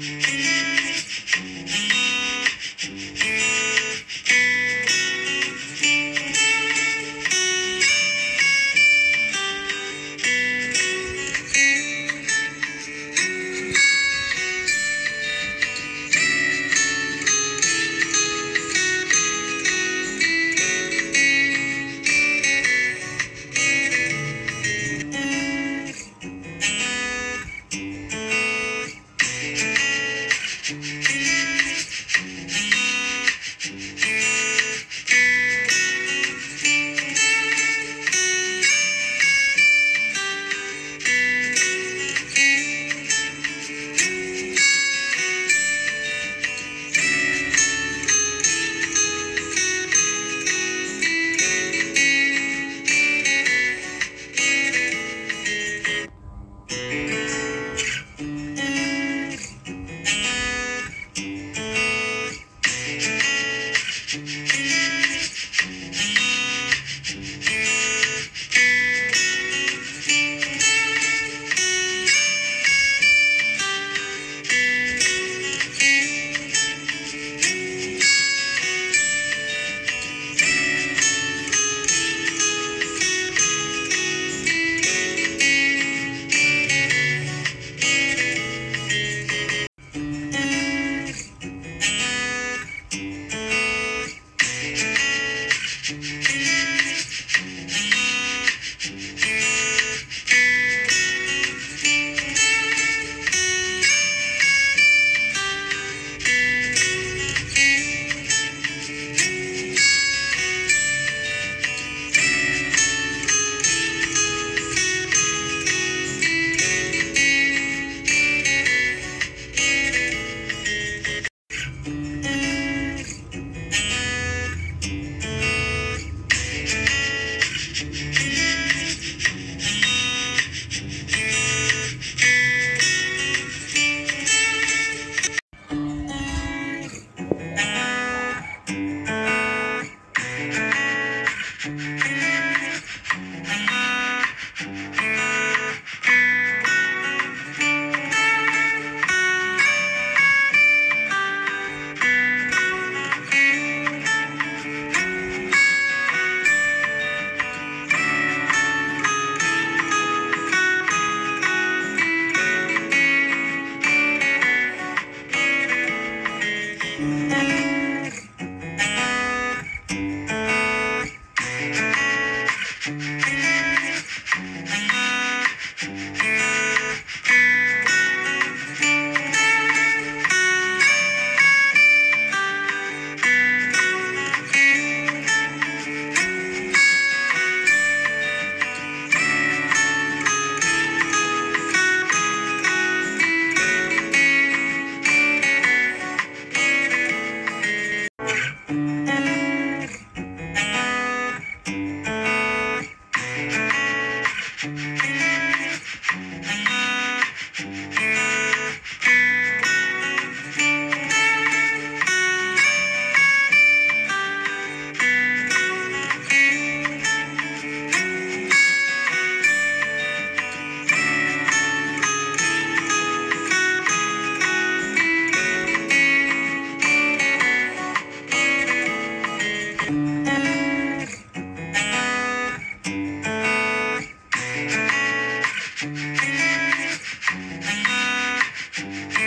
Hey, hey. Mm-hmm. shh, shh.